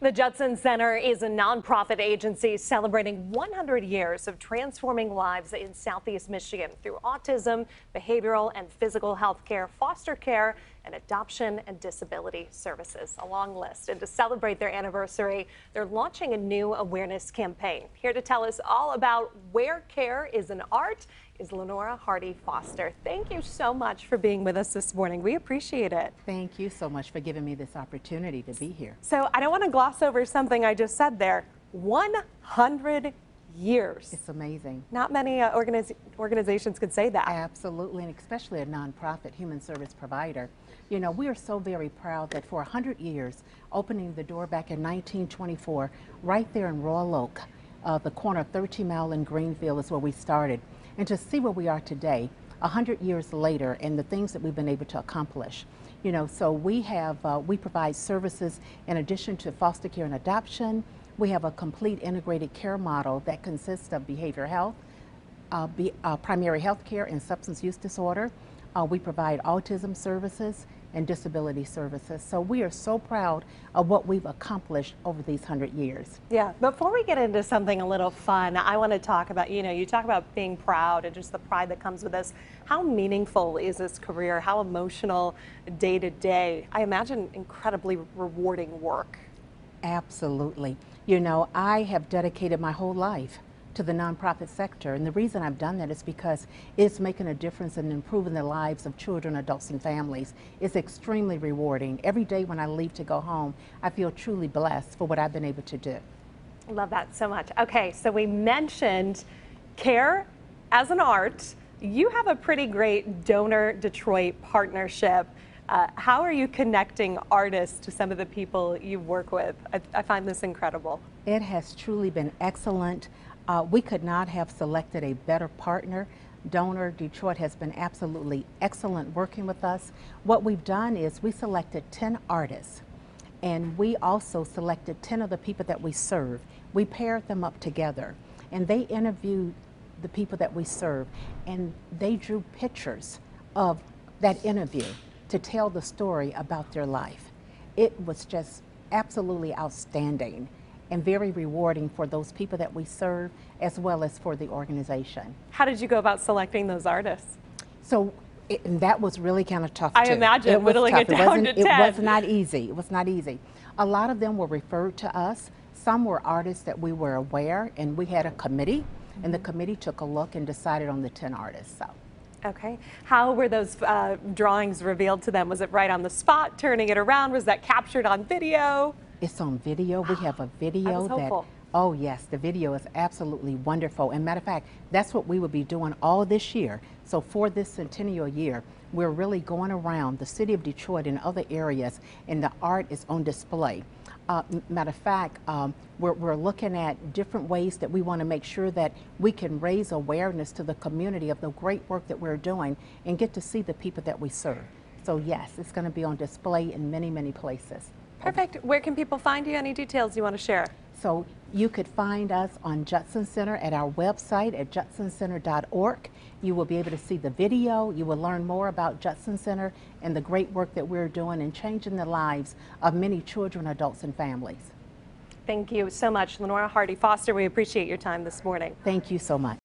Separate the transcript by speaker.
Speaker 1: The Judson Center is a nonprofit agency celebrating 100 years of transforming lives in Southeast Michigan through autism, behavioral and physical health care, foster care, and adoption and disability services. A long list. And to celebrate their anniversary, they're launching a new awareness campaign. Here to tell us all about where care is an art is Lenora Hardy Foster. Thank you so much for being with us this morning. We appreciate it.
Speaker 2: Thank you so much for giving me this opportunity to be here.
Speaker 1: So I don't want to gloss over something I just said there. 100 years.
Speaker 2: It's amazing.
Speaker 1: Not many uh, organiz organizations could say that.
Speaker 2: Absolutely, and especially a nonprofit human service provider. You know, we are so very proud that for 100 years, opening the door back in 1924, right there in Royal Oak, uh, the corner of 13 Mile and Greenfield is where we started. And to see where we are today, 100 years later, and the things that we've been able to accomplish. You know, so we have, uh, we provide services in addition to foster care and adoption. We have a complete integrated care model that consists of behavioral health, uh, be, uh, primary health care and substance use disorder. Uh, we provide autism services and disability services. So we are so proud of what we've accomplished over these 100 years.
Speaker 1: Yeah, before we get into something a little fun, I want to talk about, you know, you talk about being proud and just the pride that comes with this. How meaningful is this career? How emotional day to day? I imagine incredibly rewarding work.
Speaker 2: Absolutely. You know, I have dedicated my whole life to the nonprofit sector. And the reason I've done that is because it's making a difference and improving the lives of children, adults, and families. It's extremely rewarding. Every day when I leave to go home, I feel truly blessed for what I've been able to do.
Speaker 1: Love that so much. Okay, so we mentioned care as an art. You have a pretty great Donor Detroit partnership. Uh, how are you connecting artists to some of the people you work with? I, I find this incredible.
Speaker 2: It has truly been excellent. Uh, we could not have selected a better partner. Donor Detroit has been absolutely excellent working with us. What we've done is we selected 10 artists and we also selected 10 of the people that we serve. We paired them up together and they interviewed the people that we serve and they drew pictures of that interview to tell the story about their life. It was just absolutely outstanding and very rewarding for those people that we serve as well as for the organization.
Speaker 1: How did you go about selecting those artists?
Speaker 2: So it, that was really kind of tough.
Speaker 1: I
Speaker 2: too.
Speaker 1: imagine
Speaker 2: it
Speaker 1: whittling
Speaker 2: tough.
Speaker 1: it down
Speaker 2: it
Speaker 1: to 10.
Speaker 2: It was not easy. It was not easy. A lot of them were referred to us. Some were artists that we were aware, and we had a committee, mm-hmm. and the committee took a look and decided on the 10 artists. So.
Speaker 1: Okay. How were those uh, drawings revealed to them? Was it right on the spot, turning it around? Was that captured on video?
Speaker 2: It's on video. We have a video that, oh yes, the video is absolutely wonderful. And matter of fact, that's what we will be doing all this year. So for this centennial year, we're really going around the city of Detroit and other areas, and the art is on display. Uh, matter of fact, um, we're, we're, looking at different ways that we want to make sure that we can raise awareness to the community of the great work that we're doing and get to see the people that we serve. So yes, it's going to be on display in many, many places.
Speaker 1: Perfect. Where can people find you? Any details you want to share?
Speaker 2: So you could find us on Judson Center at our website at judsonCenter.org. You will be able to see the video. You will learn more about Judson Center and the great work that we're doing in changing the lives of many children, adults, and families.
Speaker 1: Thank you so much, Lenora Hardy Foster. We appreciate your time this morning.
Speaker 2: Thank you so much.